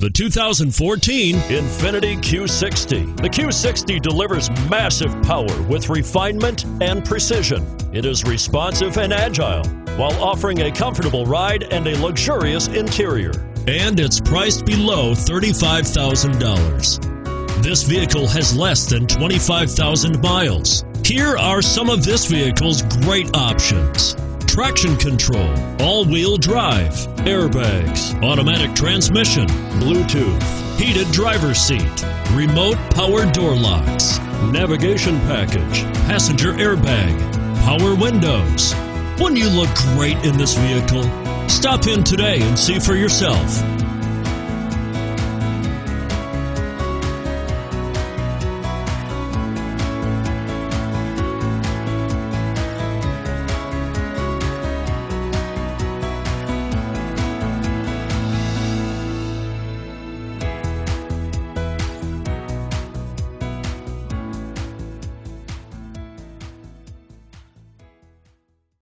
The 2014 Infiniti Q60. The Q60 delivers massive power with refinement and precision. It is responsive and agile while offering a comfortable ride and a luxurious interior. And it's priced below $35,000. This vehicle has less than 25,000 miles. Here are some of this vehicle's great options traction control, all wheel drive, airbags, automatic transmission, Bluetooth, heated driver's seat, remote power door locks, navigation package, passenger airbag, power windows. Wouldn't you look great in this vehicle? Stop in today and see for yourself.